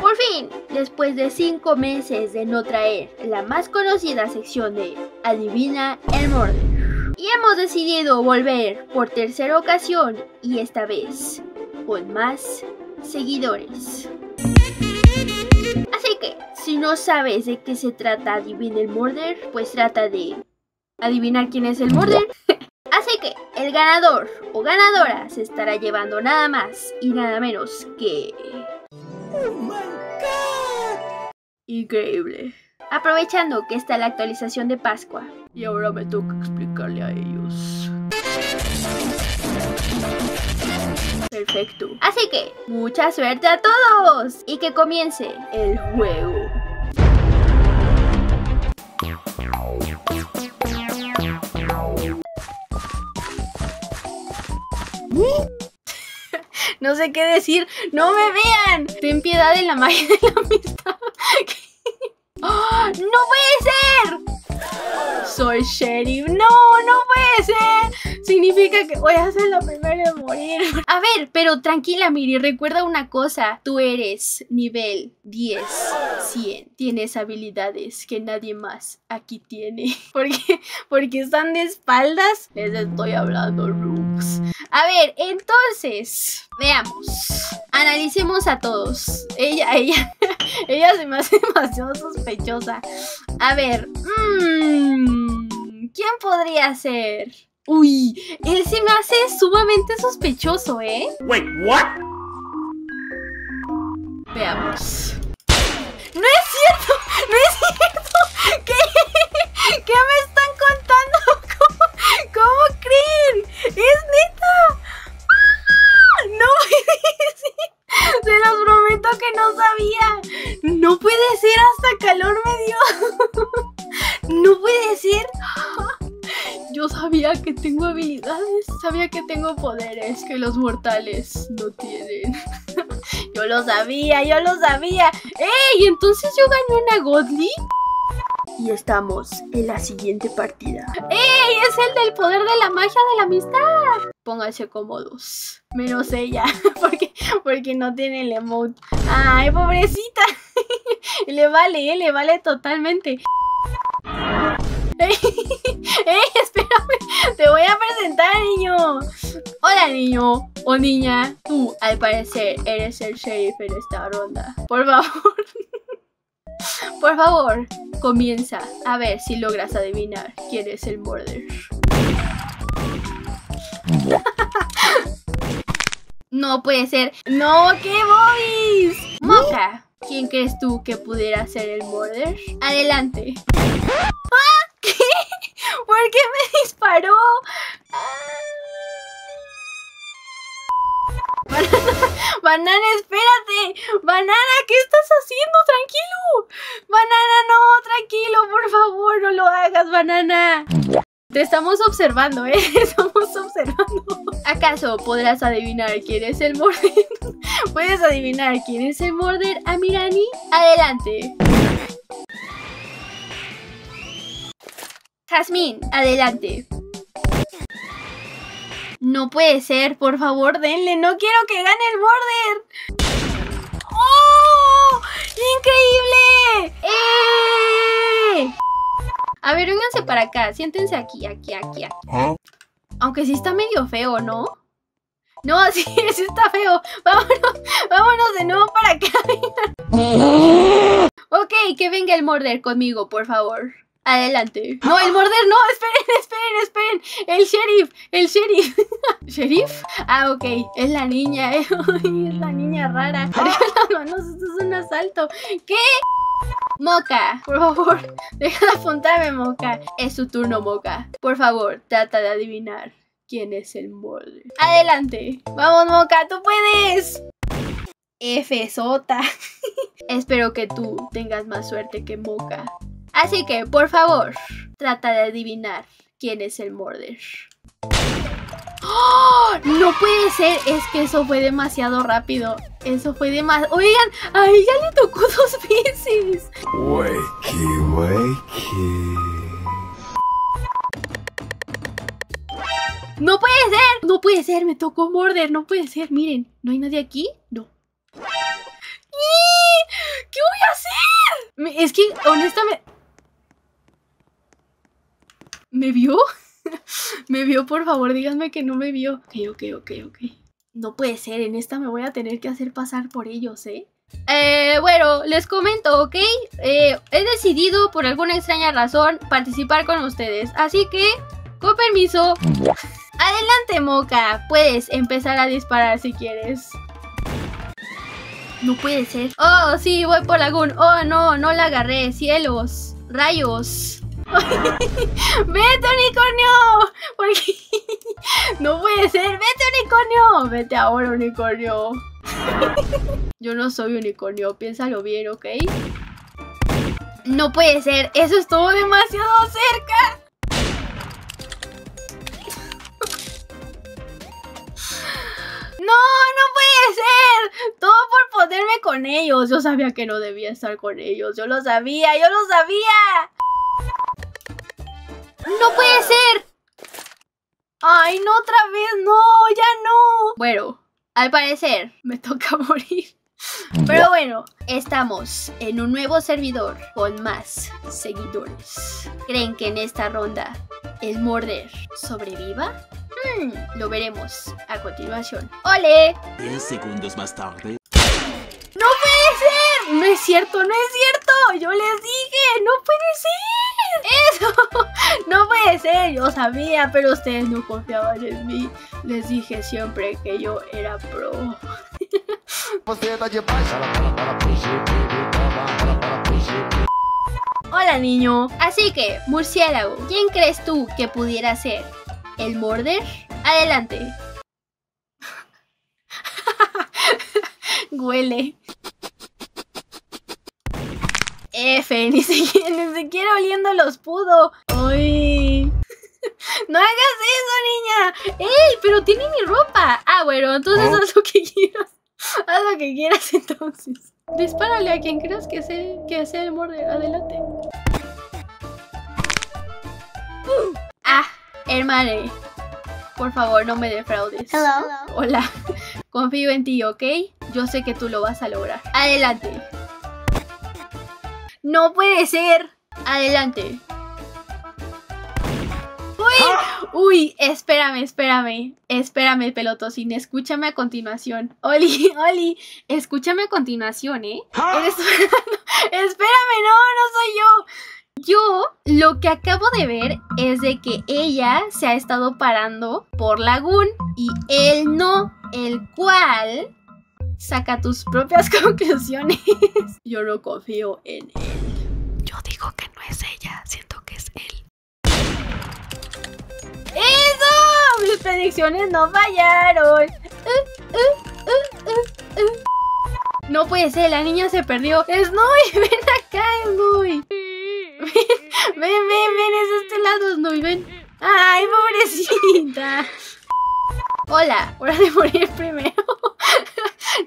Por fin, después de cinco meses de no traer la más conocida sección de Adivina el Morde. Y hemos decidido volver por tercera ocasión y esta vez con más seguidores. Así que, si no sabes de qué se trata Adivina el Murder, pues trata de adivinar quién es el Murder. Así que el ganador o ganadora se estará llevando nada más y nada menos que... ¡Oh! Increíble. Aprovechando que está la actualización de Pascua. Y ahora me toca explicarle a ellos. Perfecto. Así que, mucha suerte a todos. Y que comience el juego. No sé qué decir. ¡No me vean! Ten piedad de la magia de la amistad. ¡Oh, ¡No puede ser! Soy sheriff. ¡No, no puede ser! Significa que voy a ser la primera en morir. A ver, pero tranquila, Miri. Recuerda una cosa. Tú eres nivel 10, 100. Tienes habilidades que nadie más aquí tiene. Porque, porque están de espaldas. Les estoy hablando, Rooks. A ver, entonces, veamos. Analicemos a todos. Ella, ella, ella se me hace demasiado sospechosa. A ver, mmm, ¿quién podría ser? Uy, él se me hace sumamente sospechoso, ¿eh? Wait, what? Veamos. ¡No es cierto! ¡No es cierto! ¿Qué? ¿Qué me están contando? ¿Cómo, cómo creen? ¡Es neta! ¡No puede ser! Se los prometo que no sabía. No puede ser, hasta calor me dio. No puede ser. Yo sabía que tengo habilidades, sabía que tengo poderes que los mortales no tienen. Yo lo sabía, yo lo sabía. ¡Ey! Entonces yo gané una Godly. Y estamos en la siguiente partida. ¡Ey! Es el del poder de la magia de la amistad. Pónganse cómodos. Menos ella. Porque, porque no tiene el emote. ¡Ay, pobrecita! le vale, ¿eh? le vale totalmente. ¡Ey! ¡Ey! Te voy a presentar, niño. Hola, niño o niña. Tú, al parecer, eres el sheriff en esta ronda. Por favor. Por favor, comienza a ver si logras adivinar quién es el murder. No puede ser. ¡No, qué boys! Moca, ¿quién crees tú que pudiera ser el murder? Adelante. Banana, espérate. Banana, ¿qué estás haciendo? Tranquilo. Banana, no, tranquilo, por favor, no lo hagas, banana. Te estamos observando, ¿eh? Estamos observando. ¿Acaso podrás adivinar quién es el morder? ¿Puedes adivinar quién es el morder, Amirani? Adelante. Jazmín, adelante. No puede ser, por favor, denle. No quiero que gane el border. ¡Oh! ¡Increíble! ¡Eh! A ver, vénganse para acá. Siéntense aquí, aquí, aquí, aquí. Huh? Aunque sí está medio feo, ¿no? No, sí, sí está feo. Vámonos, vámonos de nuevo para acá. ok, que venga el morder conmigo, por favor. Adelante. No, el morder, no, esperen, esperen. El sheriff, el sheriff. ¿Sheriff? Ah, ok, es la niña, eh. Es la niña rara. Arriba las manos, esto es un asalto. ¿Qué? Moca, por favor, deja de apuntarme, Moca. Es tu turno, Moca. Por favor, trata de adivinar quién es el morder. Adelante. Vamos, Moca, tú puedes. F. Espero que tú tengas más suerte que Moca. Así que, por favor, trata de adivinar quién es el morder. ¡Oh! No puede ser, es que eso fue demasiado rápido. Eso fue demasiado... Oigan, a ella le tocó dos veces. Wakey, wakey. No puede ser, no puede ser, me tocó morder, no puede ser. Miren, ¿no hay nadie aquí? No. Es que, honestamente... ¿Me vio? ¿Me vio? Por favor, díganme que no me vio. Ok, ok, ok, ok. No puede ser, en esta me voy a tener que hacer pasar por ellos, ¿eh? Eh, bueno, les comento, ¿ok? Eh, he decidido por alguna extraña razón participar con ustedes, así que, con permiso, adelante Moca, puedes empezar a disparar si quieres. No puede ser. Oh, sí, voy por Lagoon. Oh, no, no la agarré. Cielos. Rayos. ¡Vete, unicornio! Porque no puede ser. ¡Vete, unicornio! Vete ahora, unicornio. Yo no soy unicornio, piénsalo bien, ¿ok? No puede ser, eso estuvo demasiado cerca. No, no puede ser. Todo por ponerme con ellos. Yo sabía que no debía estar con ellos. Yo lo sabía, yo lo sabía. No puede ser. Ay, no otra vez, no, ya no. Bueno, al parecer me toca morir. Pero bueno, estamos en un nuevo servidor con más seguidores. ¿Creen que en esta ronda el morder sobreviva? Hmm, lo veremos a continuación. ¡Ole! 10 segundos más tarde. ¡No puede ser! No es cierto, no es cierto. Yo les dije, no puede ser. Ser. Yo sabía, pero ustedes no confiaban en mí. Les dije siempre que yo era pro. Hola niño. Así que, murciélago, ¿quién crees tú que pudiera ser? ¿El morder? Adelante. Huele. F, ni siquiera, ni siquiera oliendo los pudo. Ay. No hagas eso, niña. ¡Ey! Pero tiene mi ropa. Ah, bueno, entonces haz lo que quieras. Haz lo que quieras entonces. Dispárale a quien creas que sea, que sea el morder. Adelante. Ah, hermane. Por favor, no me defraudes. Hola. Confío en ti, ¿ok? Yo sé que tú lo vas a lograr. Adelante. No puede ser. Adelante. Uy, uy, espérame, espérame. Espérame, pelotocín. Escúchame a continuación. Oli, Oli, escúchame a continuación, ¿eh? Eres- espérame, no, no soy yo. Yo lo que acabo de ver es de que ella se ha estado parando por Lagoon y él no, el cual saca tus propias conclusiones. Yo no confío en él. Yo digo que no es ella, siento que es él. ¡Eso! Mis predicciones no fallaron. Uh, uh, uh, uh, uh. No puede ser, la niña se perdió. Snowy, ven acá, Snowy. Ven, ven, ven, es este lado, Snowy, ven. Ay, pobrecita. Hola, hora de morir primero.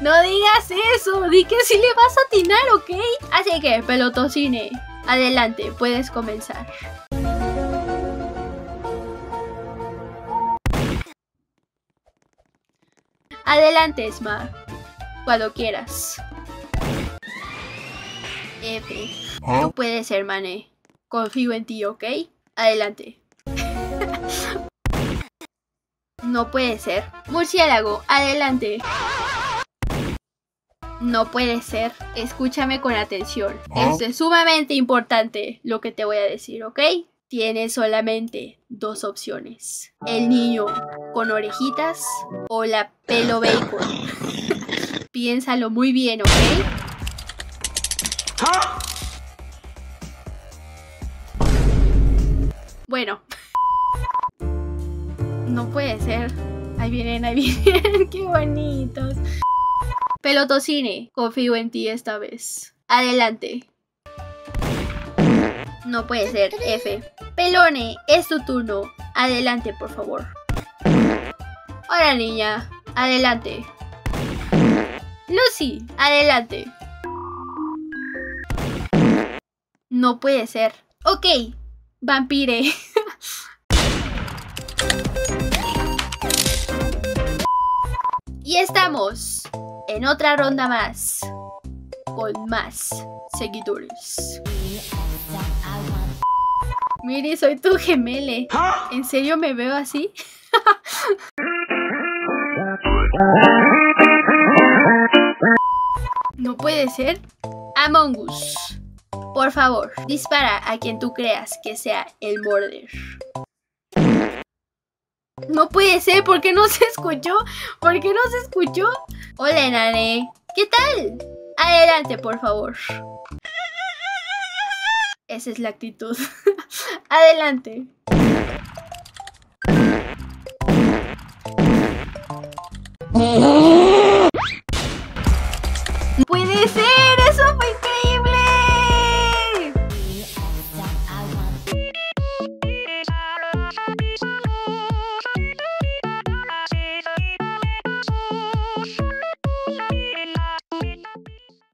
No digas eso, di que sí le vas a atinar, ¿ok? Así que, pelotocine, adelante, puedes comenzar. Adelante, Esma. Cuando quieras. F. Tú puedes, hermane. Confío en ti, ¿ok? Adelante. No puede ser. Murciélago, adelante. No puede ser. Escúchame con atención. Esto es sumamente importante lo que te voy a decir, ¿ok? Tienes solamente dos opciones. El niño con orejitas o la pelo bacon. Piénsalo muy bien, ¿ok? Bueno. No puede ser. Ahí vienen, ahí vienen. Qué bonitos. Pelotocine, confío en ti esta vez. Adelante. No puede ser, F. Pelone, es tu turno. Adelante, por favor. Hola, niña. Adelante. Lucy, adelante. No puede ser. Ok, vampire. y estamos en otra ronda más. con más seguidores. Miri, soy tu gemele. ¿En serio me veo así? No puede ser. Among Us. Por favor, dispara a quien tú creas que sea el morder. No puede ser, ¿por qué no se escuchó? ¿Por qué no se escuchó? Hola, Nane. ¿Qué tal? Adelante, por favor. Esa es la actitud. Adelante.